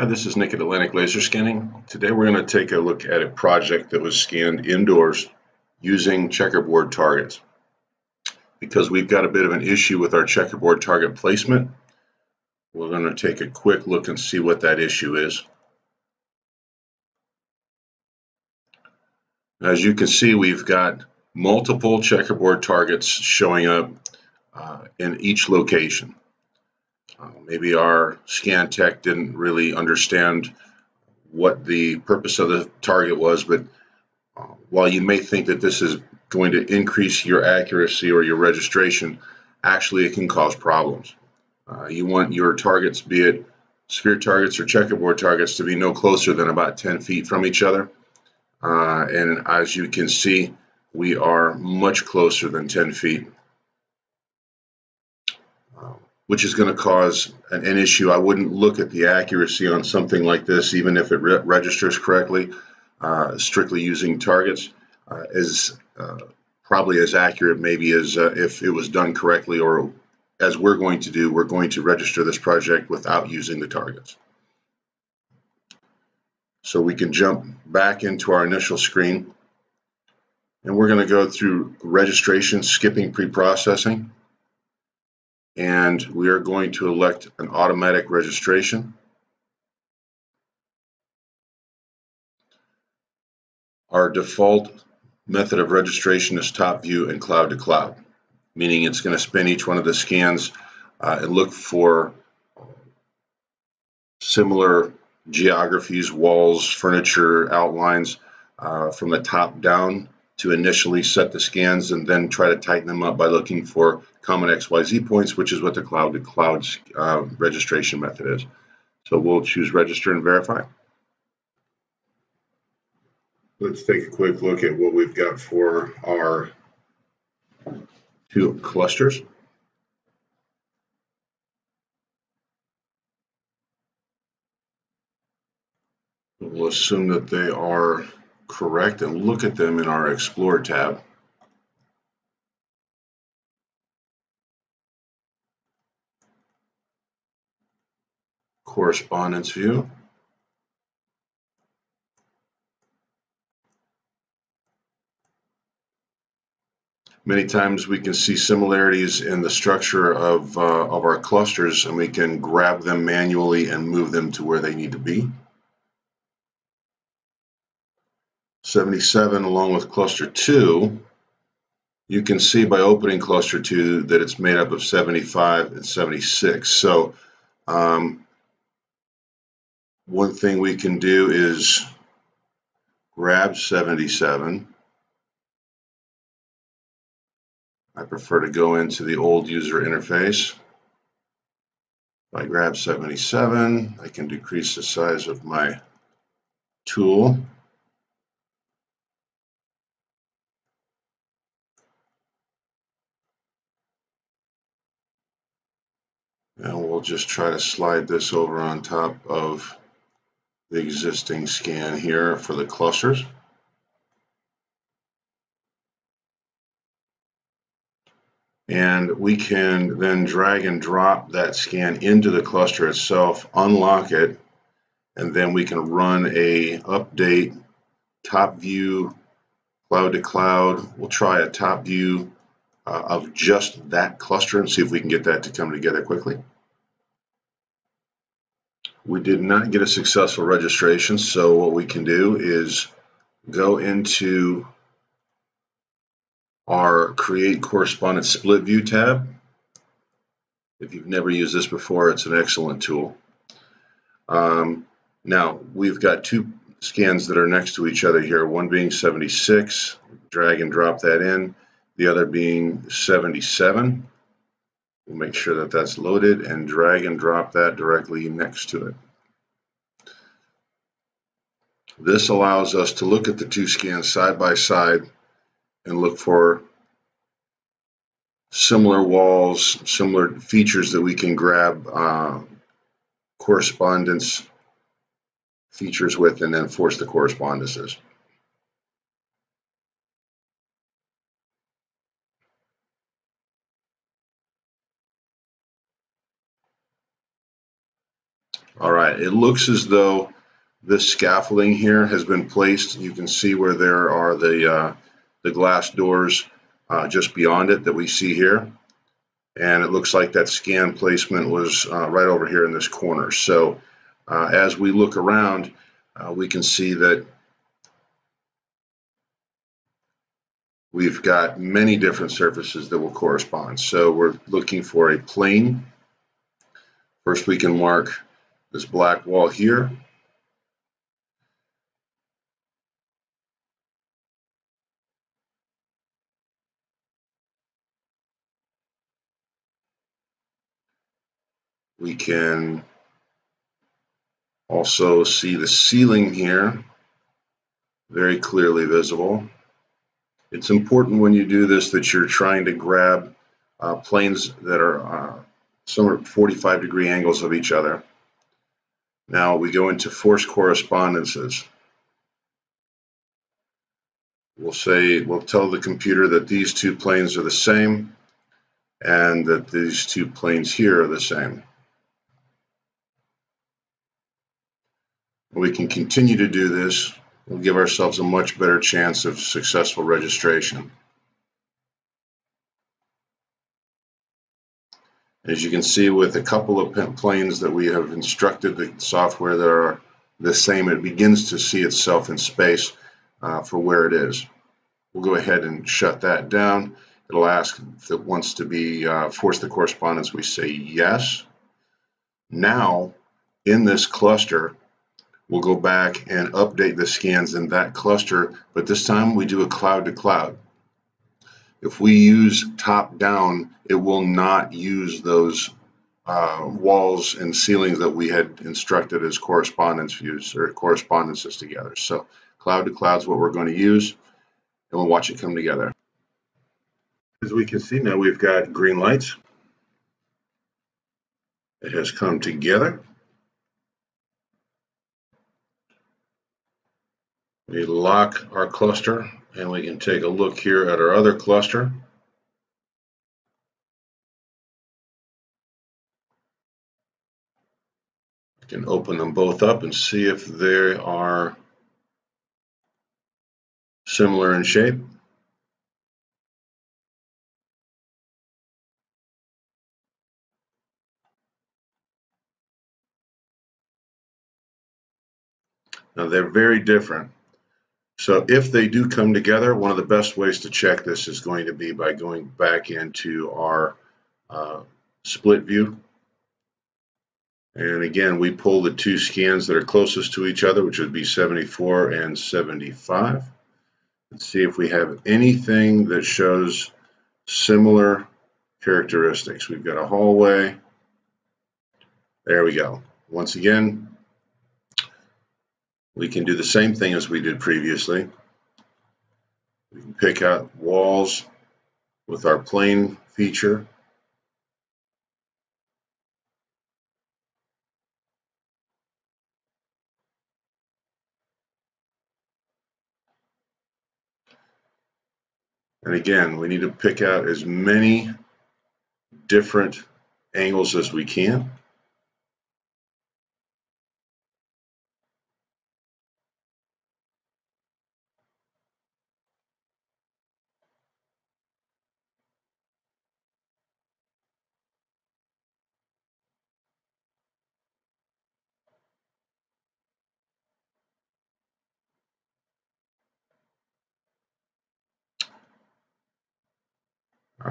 Hi, this is Nick at Atlantic Laser Scanning. Today we're going to take a look at a project that was scanned indoors using checkerboard targets. Because we've got a bit of an issue with our checkerboard target placement, we're going to take a quick look and see what that issue is. As you can see, we've got multiple checkerboard targets showing up uh, in each location. Uh, maybe our scan tech didn't really understand what the purpose of the target was, but uh, while you may think that this is going to increase your accuracy or your registration, actually it can cause problems. Uh, you want your targets, be it sphere targets or checkerboard targets, to be no closer than about 10 feet from each other. Uh, and as you can see, we are much closer than 10 feet which is going to cause an, an, issue. I wouldn't look at the accuracy on something like this, even if it re registers correctly, uh, strictly using targets, uh, is uh, probably as accurate maybe as uh, if it was done correctly or as we're going to do, we're going to register this project without using the targets. So we can jump back into our initial screen and we're going to go through registration, skipping pre-processing and we are going to elect an automatic registration. Our default method of registration is top view and cloud to cloud, meaning it's going to spin each one of the scans uh, and look for similar geographies, walls, furniture, outlines uh, from the top down to initially set the scans and then try to tighten them up by looking for common XYZ points, which is what the cloud to cloud uh, registration method is. So we'll choose register and verify. Let's take a quick look at what we've got for our two clusters. We'll assume that they are correct and look at them in our Explore tab. Correspondence view. Many times we can see similarities in the structure of, uh, of our clusters and we can grab them manually and move them to where they need to be. 77 along with cluster 2, you can see by opening cluster 2 that it's made up of 75 and 76. So um, one thing we can do is grab 77. I prefer to go into the old user interface. If I grab 77, I can decrease the size of my tool. And we'll just try to slide this over on top of the existing scan here for the clusters. And we can then drag and drop that scan into the cluster itself, unlock it, and then we can run a update top view cloud to cloud. We'll try a top view uh, of just that cluster and see if we can get that to come together quickly. We did not get a successful registration, so what we can do is go into our Create Correspondence Split View tab. If you've never used this before, it's an excellent tool. Um, now, we've got two scans that are next to each other here, one being 76, drag and drop that in, the other being 77. We'll make sure that that's loaded and drag and drop that directly next to it. This allows us to look at the two scans side by side and look for similar walls, similar features that we can grab uh, correspondence features with and then force the correspondences. All right, it looks as though this scaffolding here has been placed. You can see where there are the, uh, the glass doors uh, just beyond it that we see here. And it looks like that scan placement was uh, right over here in this corner. So uh, as we look around, uh, we can see that we've got many different surfaces that will correspond. So we're looking for a plane. First we can mark this black wall here. We can also see the ceiling here, very clearly visible. It's important when you do this that you're trying to grab uh, planes that are uh, somewhere 45 degree angles of each other. Now we go into force correspondences. We'll say, we'll tell the computer that these two planes are the same and that these two planes here are the same. We can continue to do this. We'll give ourselves a much better chance of successful registration. As you can see with a couple of planes that we have instructed the software that are the same, it begins to see itself in space uh, for where it is. We'll go ahead and shut that down. It'll ask if it wants to be uh, force the correspondence. We say yes. Now, in this cluster, we'll go back and update the scans in that cluster, but this time we do a cloud to cloud. If we use top down, it will not use those uh, walls and ceilings that we had instructed as correspondence views or correspondences together. So cloud to cloud is what we're going to use and we'll watch it come together. As we can see now we've got green lights. It has come together. We lock our cluster and we can take a look here at our other cluster. We can open them both up and see if they are similar in shape. Now they're very different. So if they do come together, one of the best ways to check this is going to be by going back into our uh, split view. And again, we pull the two scans that are closest to each other, which would be 74 and 75. Let's see if we have anything that shows similar characteristics. We've got a hallway. There we go. Once again, we can do the same thing as we did previously. We can pick out walls with our plane feature. And again, we need to pick out as many different angles as we can.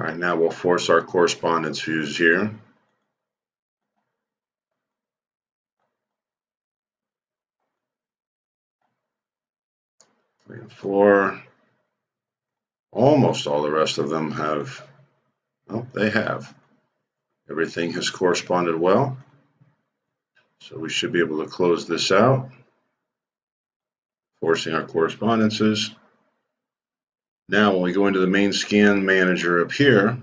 All right, now we'll force our correspondence views here. Three and four. Almost all the rest of them have, well, they have. Everything has corresponded well. So we should be able to close this out, forcing our correspondences. Now, when we go into the main scan manager up here,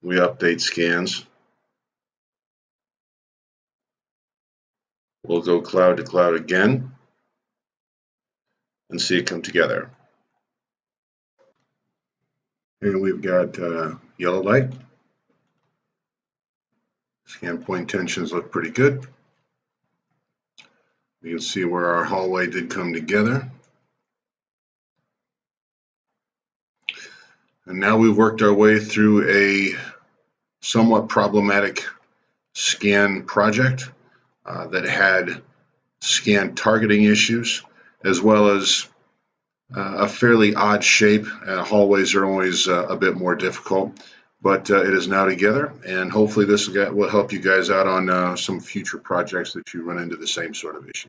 we update scans. We'll go cloud to cloud again and see it come together. And we've got uh, yellow light. Scan point tensions look pretty good. You can see where our hallway did come together. And now we've worked our way through a somewhat problematic scan project uh, that had scan targeting issues as well as uh, a fairly odd shape. Uh, hallways are always uh, a bit more difficult, but uh, it is now together and hopefully this will, will help you guys out on uh, some future projects that you run into the same sort of issue.